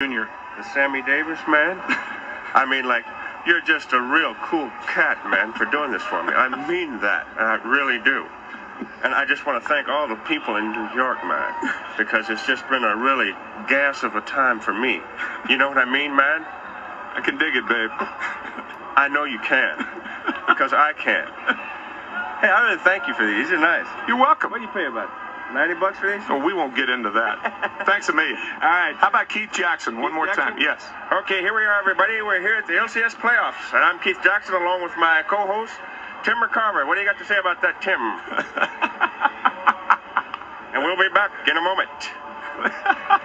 Jr. The Sammy Davis man? I mean, like, you're just a real cool cat, man, for doing this for me. I mean that. and I really do. And I just want to thank all the people in New York, man, because it's just been a really gas of a time for me. You know what I mean, man? I can dig it, babe. I know you can, because I can. Hey, I really thank you for these. These are nice. You're welcome. What do you pay about? 90 bucks for these? Oh, we won't get into that. Thanks a million. All right. How about Keith Jackson? One more Jackson? time. Yes. Okay, here we are, everybody. We're here at the LCS playoffs, and I'm Keith Jackson along with my co-host, Tim McCarver. What do you got to say about that, Tim? and we'll be back in a moment.